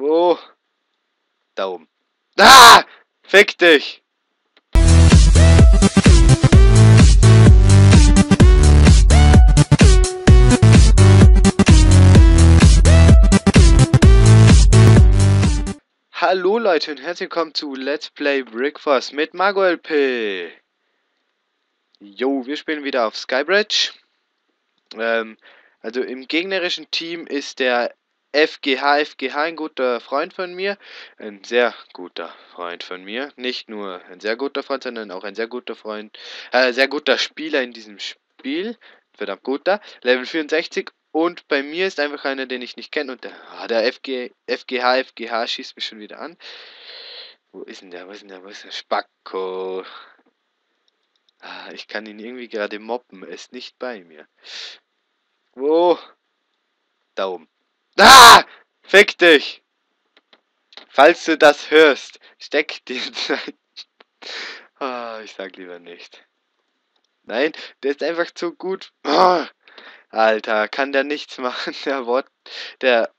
Wo? Da oben. Ah! Fick dich! Hallo Leute und herzlich willkommen zu Let's Play Brickforce mit Margo LP. Jo, wir spielen wieder auf Skybridge. Ähm, also im gegnerischen Team ist der FGH, FGH ein guter Freund von mir. Ein sehr guter Freund von mir. Nicht nur ein sehr guter Freund, sondern auch ein sehr guter Freund. Äh, sehr guter Spieler in diesem Spiel. Verdammt guter. Level 64. Und bei mir ist einfach einer, den ich nicht kenne. Und der, ah, der FG, FGH, FGH schießt mich schon wieder an. Wo ist denn der? Wo ist denn der? Wo ist der? Spacko. Ah, ich kann ihn irgendwie gerade moppen. Er ist nicht bei mir. Wo? Da oben. Ah! Fick dich! Falls du das hörst, steck dir Ah, ich sag lieber nicht. Nein, der ist einfach zu gut. Ah, Alter, kann der nichts machen, der Wort, der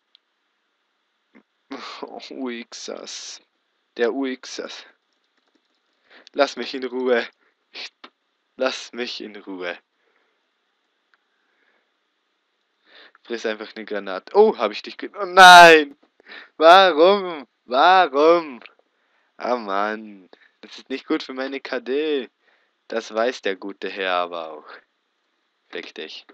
UXers. Der UXers. Lass mich in Ruhe. Lass mich in Ruhe. Friss einfach eine Granate. Oh, habe ich dich ge... Oh nein! Warum? Warum? Ah, Mann. Das ist nicht gut für meine KD. Das weiß der gute Herr aber auch. Fick dich.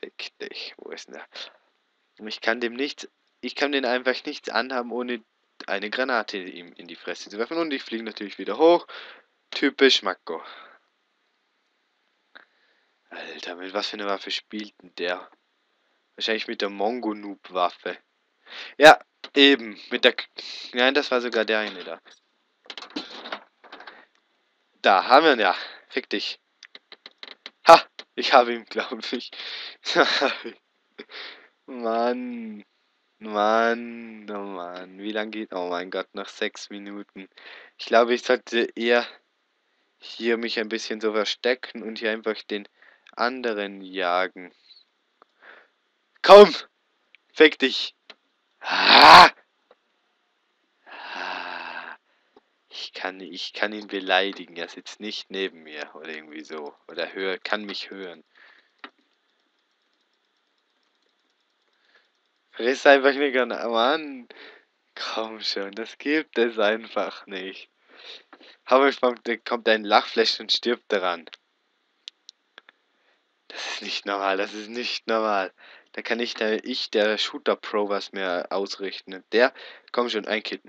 Fick dich. Wo ist denn der? Ich kann dem nichts... Ich kann den einfach nichts anhaben, ohne eine Granate ihm in die Fresse zu werfen. Und ich fliege natürlich wieder hoch. Typisch Mako. Alter, mit was für eine Waffe spielt denn der? Wahrscheinlich mit der Mongo-Noob-Waffe. Ja, eben. Mit der... K Nein, das war sogar der eine da. Da haben wir ihn ja. Fick dich. Ha! Ich habe ihn, glaube ich. Mann. Mann. Oh Mann. Wie lange geht... Oh mein Gott, noch sechs Minuten. Ich glaube, ich sollte eher hier mich ein bisschen so verstecken und hier einfach den anderen jagen. Komm! Fick dich! Ah! Ah! Ich kann, ich kann ihn beleidigen. Er sitzt nicht neben mir oder irgendwie so. Oder hör, kann mich hören. Friss einfach nicht an. Mann! Komm schon, das gibt es einfach nicht. Aber kommt ein Lachflash und stirbt daran. Das ist nicht normal, das ist nicht normal. Da kann ich der, ich, der Shooter Pro, was mehr ausrichten. Der, komm schon, ein Kit.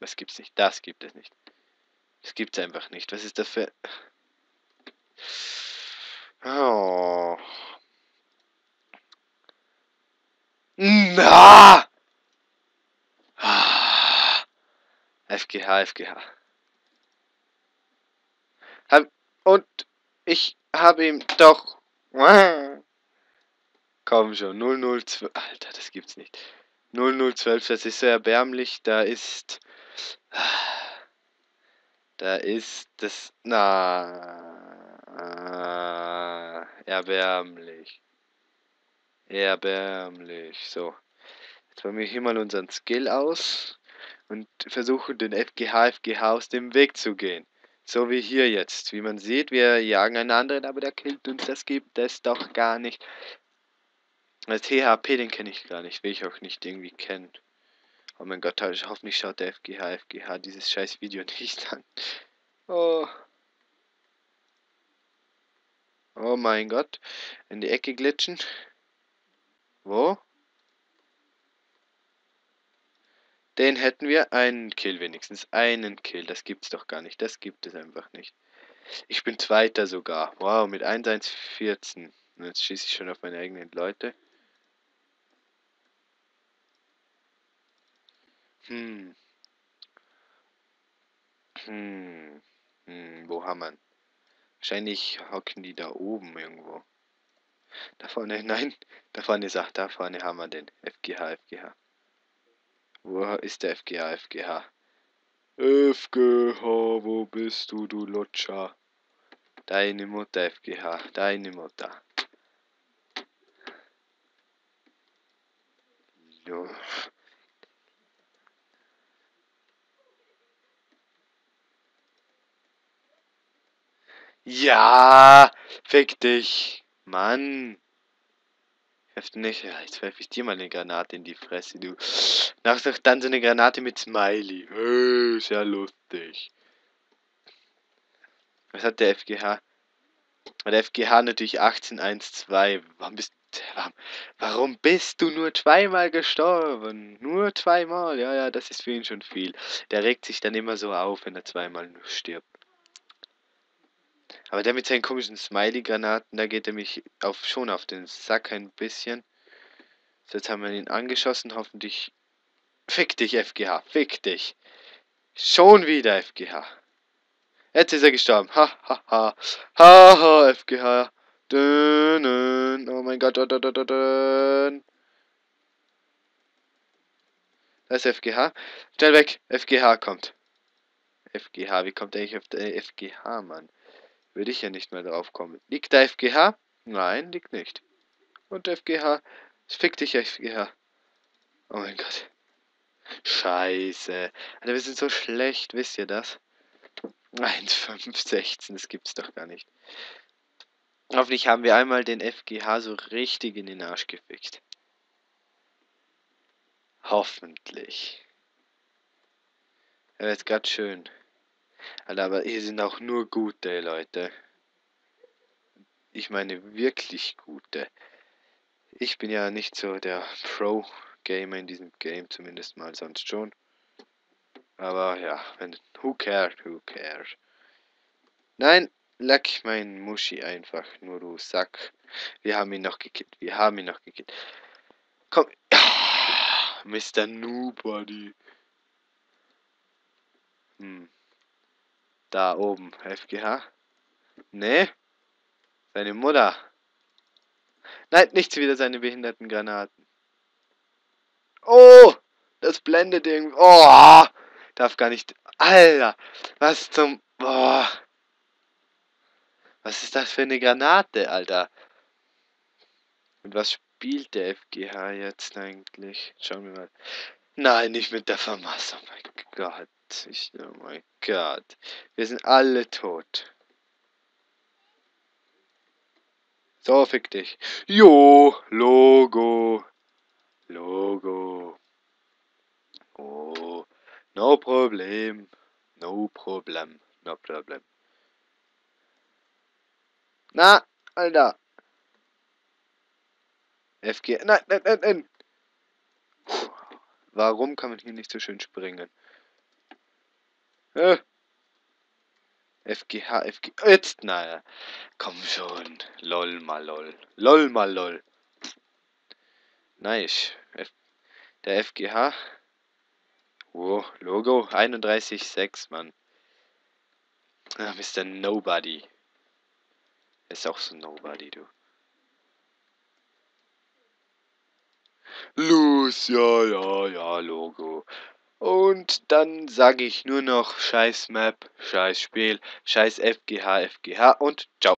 Das gibt's nicht. Das gibt es nicht. Das gibt's einfach nicht. Was ist das für... Oh. Na! Ah. FGH, FGH. Hab, und ich habe ihm doch... Komm schon, 0012. Alter, das gibt's nicht. 0012, das ist so erbärmlich. Da ist. Da ist das. Na. Erbärmlich. Erbärmlich. So. Jetzt wollen wir hier mal unseren Skill aus und versuchen den FGH, FGH aus dem Weg zu gehen. So wie hier jetzt. Wie man sieht, wir jagen einen anderen, aber der killt uns. Das gibt es doch gar nicht. Der THP, den kenne ich gar nicht, will ich auch nicht irgendwie kennen. Oh mein Gott, hoffentlich schaut der FGH, FGH dieses scheiß Video nicht an. Oh. Oh mein Gott. In die Ecke glitschen. Wo? Den hätten wir einen Kill wenigstens. Einen Kill. Das gibt's doch gar nicht. Das gibt es einfach nicht. Ich bin Zweiter sogar. Wow, mit 1-1-14. Jetzt schieße ich schon auf meine eigenen Leute. Hm. Hm. Hm, wo haben wir? Wahrscheinlich hocken die da oben irgendwo. Da vorne, nein, da vorne sagt, da vorne haben wir den FGH, FGH. Wo ist der FGH, FGH? FGH, wo bist du, du Lutscher? Deine Mutter, FGH, deine Mutter. Jo. Ja, fick dich. Mann. Heft nicht. Ja, jetzt werfe ich dir mal eine Granate in die Fresse, du. Nach dann so eine Granate mit Smiley. Hey, ist ja lustig. Was hat der FGH? Der FGH natürlich 1812. Warum bist warum, warum bist du nur zweimal gestorben? Nur zweimal. Ja, ja, das ist für ihn schon viel. Der regt sich dann immer so auf, wenn er zweimal stirbt. Aber der mit seinen komischen Smiley-Granaten, da geht er mich auf, schon auf den Sack ein bisschen. So, jetzt haben wir ihn angeschossen, hoffentlich. Fick dich, FGH, fick dich. Schon wieder, FGH. Jetzt ist er gestorben. Ha, ha, ha. Ha, ha, FGH. Dün, oh mein Gott. Dün, dün, dün, dün. Da ist FGH. Schnell weg. FGH kommt. FGH, wie kommt er eigentlich auf der FGH, Mann? Würde ich ja nicht mehr drauf kommen. Liegt da FGH? Nein, liegt nicht. Und FGH? Fick dich, FGH. Oh mein Gott. Scheiße. Alter, wir sind so schlecht, wisst ihr das? 1, 5, 16, das gibt's doch gar nicht. Hoffentlich haben wir einmal den FGH so richtig in den Arsch gefickt. Hoffentlich. Ja, ist gerade schön. Alter, aber hier sind auch nur gute Leute. Ich meine wirklich gute. Ich bin ja nicht so der Pro-Gamer in diesem Game, zumindest mal sonst schon. Aber ja, wenn, who cares, who cares. Nein, leck mein Muschi einfach, nur du Sack. Wir haben ihn noch gekillt, wir haben ihn noch gekillt. Komm, Mr. Nobody. Hm. Da oben, FGH. Nee. Seine Mutter. Nein, nicht wieder seine behinderten Granaten. Oh! Das blendet irgendwie. Oh! Darf gar nicht. Alter! Was zum. Boah! Was ist das für eine Granate, Alter? Und was spielt der FGH jetzt eigentlich? Schauen wir mal. Nein, nicht mit der. Oh mein Gott. Ich, oh mein Gott. Wir sind alle tot. So, fick dich. Jo, Logo. Logo. Oh, no problem. No problem. No problem. Na, Alter. FG. Nein, nein, nein, nein. Warum kann man hier nicht so schön springen? Äh. FGH, FG. Jetzt, naja. Komm schon. Lol mal lol. Lol mal lol. Nice. F der FGH. Oh, Logo 31,6, Mann. Ah, Mr. Nobody. Ist auch so Nobody, du. Los, ja, ja, ja, Logo. Und dann sage ich nur noch scheiß Map, scheiß Spiel, scheiß FGH, FGH und ciao.